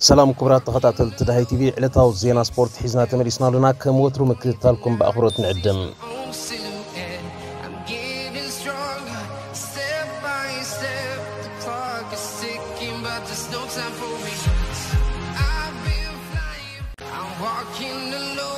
سلام كبرات تغطات التداهي تيفي علتاو زينا سبورت حيزنا تمريسنا لنا كموترو مكتالكم بأخروت نعدم I'm walking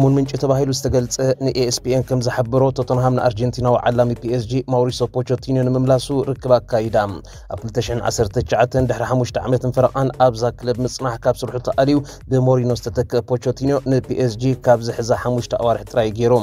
ከምኡውን ምንጭ ተባሂሉ ዝተገልፀ ንኤስፒኤን ከም ዝሓበሮ ቶተንሃም ንኣርጀንቲናዊ ዓላሚ ፒኤስጂ ማውሪሶ ፖቾቲኖ ንምምላሱ ርክብ ኣካይዳ ኣብ 2019 ድሕሪ 5 ዓመት ፍረቓን ኣብዛ ክለብ ምጽናሕ ካብ ስርሑ ተቓልዩ ብሞሪኖ ዝተተክአ ፖቾቲኖ ንፒኤስጂ ካብ ዝሕዛ 5 ኣዋርሒ ጥራይ ገይሩ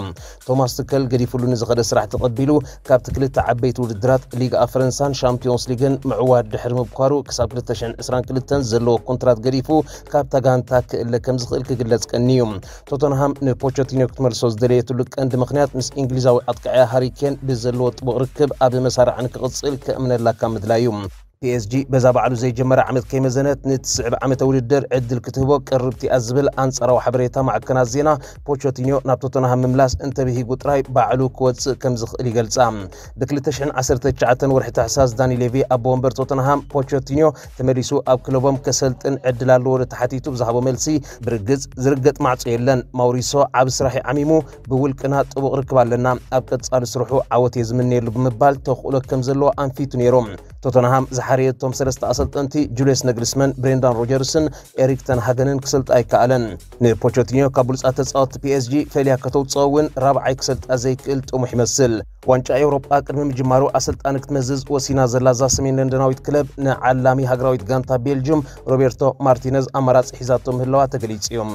ቶማስ ትከል ገዲፉሉ ንዝኸደ ስራሕ ተቐቢሉ ካብቲ ክልተ ዓበይቲ ውድድራት ሊጋ ፈረንሳን ሻምፒዮንስ ሊግን ምዕዋድ ድሕሪ ምብኳሩ ክሳብ 2022 ዘለዎ ኮንትራት ገዲፉ ካብታ ጋንታ ክእለ ከም ዝኽእል ክግለጽ ቀኒ እዩ ቶተንሃም نبوشتين يكتم الرسوس دريت لك عند مخنات مس إنجليزاوي أطقع هاريكين بزلوت بوركب أبي مسار عنك غصيل كأمن الله كامد لا يوم ፒ ኤስጂ በዛ ባዕሉ ዘይጀመረ ዓመት ከይመዘነት ንትስዕብ ዓመተ ውድድር ዕድል ክትህቦ ቅርብቲ ኣ ዝብል ኣንጻራዊ ሓበሬታ ማዕከናት ዜና ፖቾቲኒዮ ናብ ቶተንሃም ምምላስ እንተብሂጉ ጥራይ ባዕሉ ክወፅእ ከም ዝኽእል ይገልጻ ብ2019 ወርሒ ታሕሳስ ዳኒ ሌቪ ኣቦ ወንበር ቶተንሃም ፖቾቲኒዮ ተመሊሱ ኣብ ክለቦም ከሰልጥን ዕድል ኣለዎ ተሓቲቱ ብዝሃቦ መልሲ ብርግጽ ዝርገጥ ማዕጾ የለን ማውሪሶ ኣብ ስራሕ ዓሚሙ ብውልቅና ጥቡቕ ርክብ ኣለና ኣብ ቀጻሊ ስርሑ ዓወት የዝምነየሉ ብምባል ተኽእሎ ከም ዘለዎ ኣንፊቱ ነይሮም ቶተንሃም ዝሓርየቶም ሰለስተ ኣሰልጠንቲ ጁልስ ነግልስመን ብሬንዳን ሮጀርስን ኤሪክ ተንሃገንን ክስልጥ ኣይከኣለን ንፖቸቲኞ ካብ ብሉፃት ተፃወቲ ፒኤስጂ ፈልያ ከተውፅኦ እውን ራብዓይ ክስልጣ ዘይክእል ጥሙሕ ይመስል ዋንጫ ኤውሮጳ ቅድሚ ምጅማሩ ኣሰልጣኒ ክትመዝዝ ወሲና ዘላ ዛ ሰሜን ለንደናዊት ክለብ ንዓላሚ ሃገራዊት ጋንታ ቤልጅም ሮቤርቶ ማርቲነዝ ኣማራፂ ሒዛቶ ምህላዋ ተገሊጹ እዮም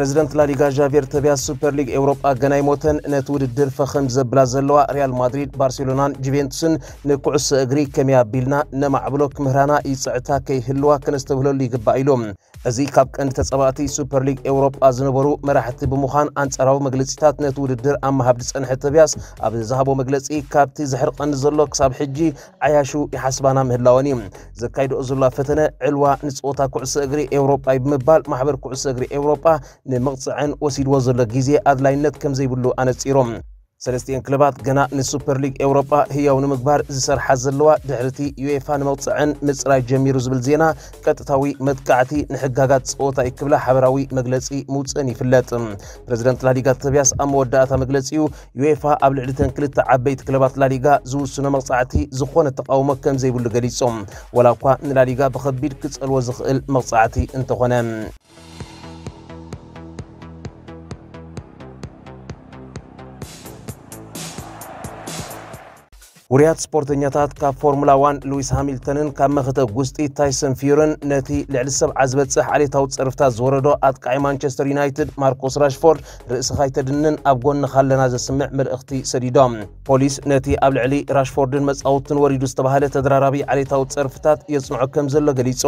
ፕረዚደንት ላሊጋ ዣቪየር ተቢያስ ሱፐር ሊግ ኤውሮጳ ገናይ ሞተን ነቲ ውድድር ፈኸም ዘብላ ዘለዋ ሪያል ማድሪድ ባርሴሎናን ጁቬንቱስን ንኩዕሶ እግሪ ከመይ ኣቢልና ነማዕብሎ ክምህራና ይፅዕታ ከይህልዋ ክነስተብህለሉ ይግባእ ኢሎም እዚ ካብ ቀንዲ ተፀባእቲ ሱፐር ሊግ ኤውሮጳ ዝነበሩ መራሕቲ ብምዃን ኣንጻራዊ መግለፂታት ነቲ ውድድር ኣብ መሃብዲ ፀንሐ ተቢያስ ኣብ ዝሃቦ መግለፂ ካብቲ ዘሕርቀኒ ዘሎ ክሳብ ሕጂ ዓያሹ ይሓስባና ምህላወን እዩ ዘካይድኦ ዘሎ ፈተነ ዕልዋ ንፀወታ ኩዕሶ እግሪ ኤውሮጳ ብምባል ማሕበር ኩዕሶ እግሪ ኤውሮጳ ንምቕፅዕን ወሲድዎ ዘሎ ግዜ ኣድላይነት ከም ዘይብሉ ኣነፂሮም ሰለስትኤን ክለባት ገና ንሱፐር ሊግ ኤውሮጳ ህያው ንምግባር ዝሰርሓት ዘለዋ ድሕርቲ ዩኤፋ ንመውፅዕን ምፅራይ ጀሚሩ ዝብል ዜና ቀጥታዊ መጥቃዕቲ ንሕጋጋት ፀወታ ይክብላ ሓበራዊ መግለፂ ምውፅእን ይፍለጥ ፕረዚደንት ላሊጋ ተብያስ ኣብ መወዳእታ መግለፂኡ ዩኤፋ ኣብ ልዕሊተን ክልተ ዓበይቲ ክለባት ላሊጋ ዝውስኖ መቕፃዕቲ ዝኾነ ተቃውሞ ከም ዘይብሉ ገሊፆም ወላ እኳ ንላሊጋ ብከቢድ ክፀልዎ ዝኽእል መቕፃዕቲ እንተኾነ ውርያት ስፖርተኛታት ካብ ፎርሙላ 1 ሉዊስ ሃሚልተንን ካብ መኽተ ጉስጢ ታይሰን ፊዩርን ነቲ ልዕሊ ሰብ ዓዝበፅሕ ዓሌታዊ ፅርፍታት ዝወረዶ ኣጥቃዒ ማንቸስተር ዩናይትድ ማርኮስ ራሽፎርድ ርእስኻ ይተድንን ኣብ ጎንኻ ኣለና ዘስምዕ መልእኽቲ ሰዲዶም ፖሊስ ነቲ ኣብ ልዕሊ ራሽፎርድን መጻወትን ወሪዱ ዝተባሃለ ተደራራቢ ዓሌታዊ ፅርፍታት የፅንዖ ከም ዘሎ ገሊጹ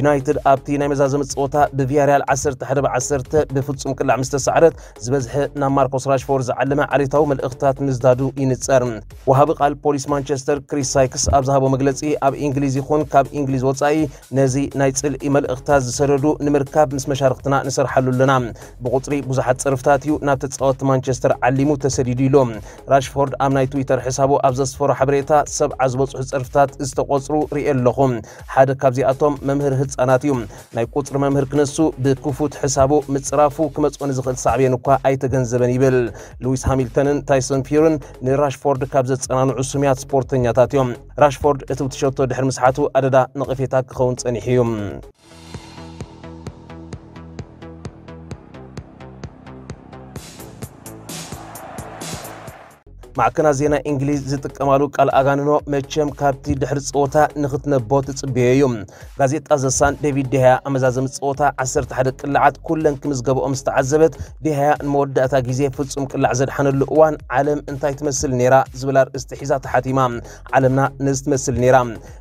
ዩናይትድ ኣብቲ ናይ መዛዘሚ ፀወታ ብቪያርያል 11 ብ10 ብፍጹም ቅላዕ ምስ ተሰዓረት ዝበዝሐ ናብ ማርኮስ ራሽፎርድ ዝዓለመ ዓሌታዊ መልእኽትታት ምዝዳዱ ይንፀር ወሃቢ ቃል ፖሊስ ማንቸስተር ክሪስ ሳይክስ ኣብ ዝሃቦ መግለፂ ኣብ እንግሊዝ ይኹን ካብ እንግሊዝ ወፃኢ ነዚ ናይ ፅልኢ መልእኽትታት ዝሰደዱ ንምርካብ ምስ መሻርክትና ንሰርሓሉ ኣለና ብቁፅሪ ብዙሓት ፅርፍታት እዩ ናብ ተፃወቲ ማንቸስተር ዓሊሙ ተሰዲዱ ኢሎ ራሽፎርድ ኣብ ናይ ትዊተር ሕሳቡ ኣብ ዘስፈሮ ሓበሬታ ሰብዓ ዝበፅሑ ፅርፍታት ዝተቆፅሩ ርኢ ኣለኹ ሓደ ካብዚኣቶም መምህር ህፃናት እዩ ናይ ቁፅሪ መምህር ክንሱ ብክፉት ሕሳቡ ምፅራፉ ክመፅኦ ንዝኽእል ሳዕብየን እኳ ኣይተገንዘበን ይብል ሉዊስ ሃሚልተንን ታይሰን ፒርን ንራሽፎርድ ካብ ዘፀናንዑ ስሜ ቅድሚያት ስፖርተኛታት እዮም ራሽፎርድ እቲ ብትሸቶ ድሕሪ ምስሓቱ ኣደዳ ንቕፌታ ክኸውን ጸኒሑ እዩ معكنا زينا زيت كمالو قال أغانينو مچم كابتي دحر صوتا نختنا بوت بيهيوم غازيت أزسان ديفيد ديها أمزازم صوتا 11 قلعات كلن كمزغبو امستعزبت ديها موداتا غيزي فصم قلع زدحنلو እዋን ዓለም እንታይ ትመስል ነይራ ዝብል ኣርእስቲ ሒዛ ተሓቲማ ዓለምና ነዚ ትመስል ነይራ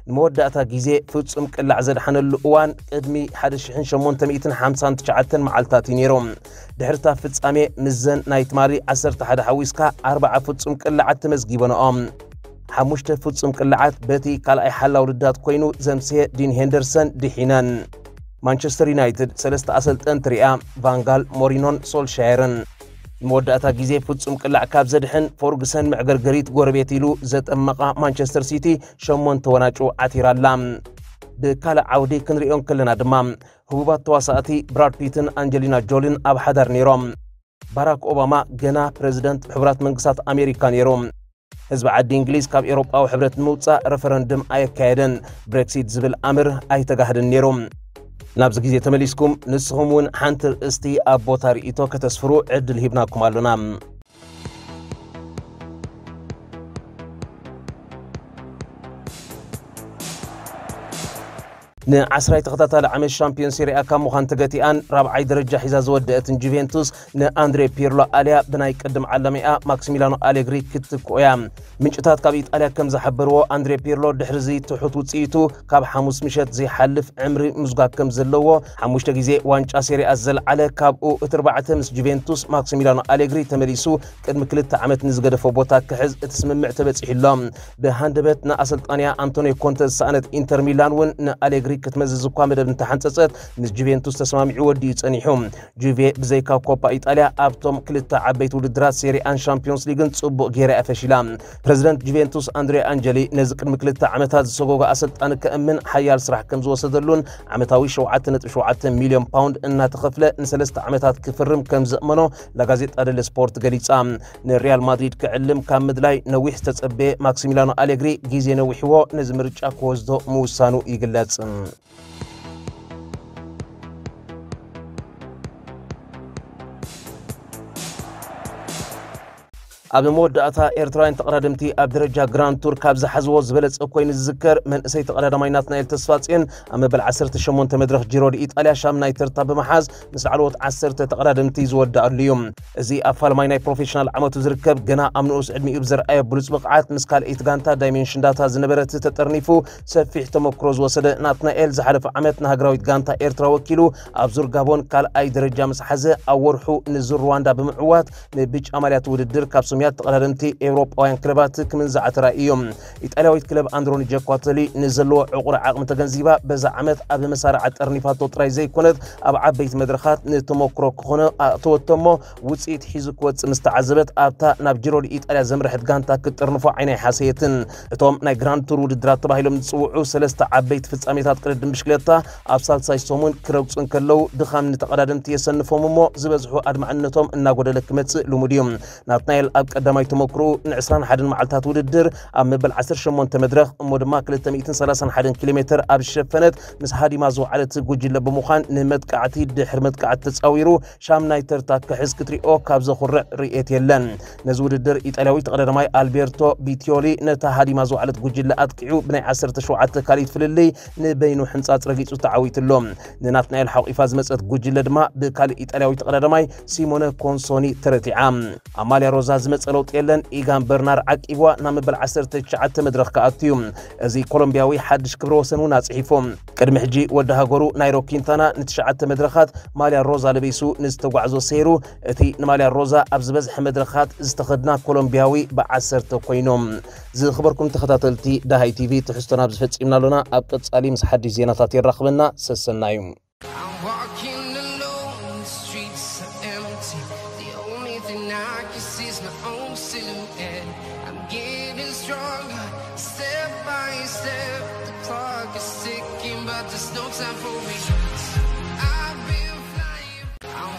ንመወዳእታ ግዜ ፍጹም ቅላዕ ዘድሓነሉ እዋን ቅድሚ 1859 መዓልታት እዩ ነይሮም ድሕርታ مزن نايت ماري ትማሊ تحد حويسكا 4 ፍጹም ቅልዓት ተመዝጊበንኦም ሓሙሽተ ፍጹም ቅልዓት በቲ ካልኣይ ሓላው ርዳት ኮይኑ ዘምስየ ዲን ሄንደርሰን ድሒነን ማንቸስተር ዩናይትድ ሰለስተ ኣሰልጠንቲ ሪኣ ቫንጋል ሞሪኖን ሶልሻየርን ንመወዳእታ ግዜ ፍጹም ቅላዕ ካብ ዘድሕን ፎርግሰን ምዕገርገሪት ጎረቤት ኢሉ ዘጠመቓ ማንቸስተር ሲቲ ሸሞንተ ወናጩ ዓቲራላ ብካልእ ዓውዲ ክንሪኦም ከለና ድማ ህቡባት ተዋሳእቲ ብራድ ፒትን አንጀሊና ጆልን ኣብ ሓዳር ነይሮም ባራክ ኦባማ ገና ፕረዚደንት ሕቡራት መንግስታት ኣሜሪካ ነይሮም ህዝቢ ዓዲ እንግሊዝ ካብ ኤውሮጳዊ ሕብረት ንምውፃእ ረፈረንድም ኣየካየደን ብሬክሲት ዝብል ኣምር ኣይተጋህድን ነይሮም ናብዚ ግዜ ተመሊስኩም ንስኹም እውን ሓንቲ ርእስቲ ኣብ ቦታ ርእቶ ከተስፍሩ ዕድል ሂብናኩም ኣሉና ንዓስራይ ተኸታታሊ ዓመት ሻምፒዮን ሴሪኣ ካብ ምዃን ተገቲኣን ራብዓይ ደረጃ ሒዛ ዝወድአትን ጁቬንቱስ ንኣንድሬ ፒርሎ ኣልያ ብናይ ቅድም ዓለሚኣ ማክሲሚላኖ ኣሌግሪ ክትክኦያ ምንጭታት ካብ ኢጣልያ ከም ዝሓበርዎ ኣንድሬ ፒርሎ ድሕሪዚ ትሑት ውፅኢቱ ካብ ሓሙስ ምሸት ዘይሓልፍ ዕምሪ ምዝጓግ ከም ዘለዎ ሓሙሽተ ግዜ ዋንጫ ሴሪኣ ዘለዓለ ካብኡ እቲ ርባዕተ ምስ ጁቬንቱስ ማክሲሚላኖ ኣሌግሪ ተመሊሱ ቅድሚ ክልተ ዓመት ንዝገደፈ ቦታ ክሕዝ እቲ ስምምዕ ተበፂሒሎም ብሃንደበት ንኣሰልጣንያ ኣንቶኒ ኮንተ ዝሰኣነት ኢንተር ሚላን እውን ንኣሌግሪ ጨጉሪ ክትመዝዝ እኳ መደብ እንተሓንፀፀት ምስ ጁቬንቱስ ተሰማሚዑ ወዲኡ ጸኒሑ ጁቬ ብዘይካ ኮፓ ኢጣልያ ኣብቶም ክልተ ዓበይቲ ውድድራት ሴሪኣን ሻምፒዮንስ ሊግን ጽቡቕ ገይረ ኣፈሺላ ፕረዚደንት ጁቬንቱስ አንድሬ አንጀሊ ነዚ ቅድሚ ክልተ ዓመታት ዝሰጎጎ ኣሰልጣኒ ክእምን ሓያል ስራሕ ከም ዝወሰደሉን ዓመታዊ 7.7 ሚልዮን ፓውንድ እናተኸፍለ ንሰለስተ ዓመታት ክፍርም ከም ዘእመኖ ላጋዜጣ ደለ ስፖርት ገሊጻ ንሪያል ማድሪድ ክዕልም ካብ ምድላይ ነዊሕ ዝተጸበየ ማክሲሚላኖ ኣሌግሪ ግዜ ነዊሕዎ ነዚ ምርጫ ክወስዶ ምውሳኑ ይግለጽ time. أبن مود أتا إيرتراين تقردمتي عبد الرجاء غران تور كابز حزو زبلت أكوين الزكر من سي تقرد ميناتنا التسفات إن أما بالعسر تشمون تمدرخ جيرو لإيت أليا شام نايتر تاب محاز مثل علوت عسر تقردمتي زود دار اليوم زي أفال ميناي بروفيشنال عمتو زركب جنا أمن أوس عدمي إبزر أي بلوس بقعات مسكال إيت غانتا دايمنشن داتا زنبرت تترنيفو سفيح تومو كروز وسد ناتنا إل زحلف عمتنا هجراويت غانتا إيرترا وكيلو أبزر غابون كال أي درجة مسحزة أورحو نزر رواندا بمعوات نبيج أماليات ودد الدركاب ቅድሚያ ተቐዳድምቲ ኤውሮጳውያን ክለባት ክምንዝዓተራ እዮም ኢጣልያዊት ክለብ ኣንድሮኒ ጀኳተሊ ንዘለዎ ዕቑር ዓቕሚ ተገንዚባ በዛ ዓመት ኣብ መሳርዓ ጠርኒፋቶ ጥራይ ዘይኮነት ኣብ ዓበይቲ መድረኻት ንተመክሮ ክኾነ ኣእተወቶሞ ውፅኢት ሒዙ ክወፅእ ምስተዓዘበት ኣብታ ናብ ጅሮ ኢጣልያ ዘምርሕት ጋንታ ክጥርንፎ ዓይናይ ሓሰየትን እቶም ናይ ግራንድ ቱር ውድድራት ተባሂሎም ዝፅውዑ ሰለስተ ዓበይቲ ፍጻሜታት ቅድድም ብሽክለታ ኣብ ሳልሳይ ሰሙን ክረግፁን ከለው ድኻም ንተቐዳድምቲ የሰንፎም እሞ ዝበዝሑ ኣድማዕነቶም እናጎደለ ክመፅእ ልሙድ እዮም ናትናኤል ኣብ ቀዳማይ ተመክሮ ን21 መዓልትታት ውድድር ኣብ መበል 18 መድረኽ እሞ ድማ 231 ኪሎ ሜትር ኣብ ሸፈነት ምስ ሃዲማ ዝውዓለት ጉጅለ ብምዃን ንመጥቃዕቲ ድሕሪ መጥቃዕቲ ተፃዊሩ ሻምናይ ተርታ ክሕዝ ክትሪኦ ካብ ዘኹርዕ ርኤት የለን ነዚ ውድድር ኢጣልያዊት ተቀዳዳማይ ኣልቤርቶ ቢትዮሊ ነታ ሃዲማ ዝውዓለት ጉጅለ ኣጥቂዑ ብናይ 17 ካሊእ ፍልልይ ንበይኑ ሕንፃፅ ረጊፁ ተዓዊትሎ ንናትናኤል ሓቑፋ ዝመፀት ጉጅለ ድማ ብካሊእ ኢጣልያዊ ተቀዳዳማይ ሲሞነ ኮንሶኒ ተረቲዓ ኣማልያ ሮዛ ዝመፀ ጸሎት የለን ኢጋን በርናር ዓቂብዋ ናብ መበል 19 መድረኽ ከኣቱ እዩ እዚ ኮሎምቢያዊ ሓድሽ ክብረ ወሰን እውን ኣጽሒፎም ቅድሚ ሕጂ ወዲ ሃገሩ ናይሮ ኪንታና ንትሽዓተ መድረኻት ማልያ ሮዛ ለቢሱ ንዝተጓዕዞ ሰይሩ እቲ ንማልያ ሮዛ ኣብ ዝበዝሐ መድረኻት ዝተኸድና ኮሎምቢያዊ ብዓሰርተ ኮይኖም ዝኽበርኩም ተኸታተልቲ ዳሃይ ቲቪ ትሕዝቶና ብዝፈጺምና ኣሎና ኣብ ቀጻሊ ምስ ሓድሽ ዜናታት ይራኽበና ሰሰና እዩ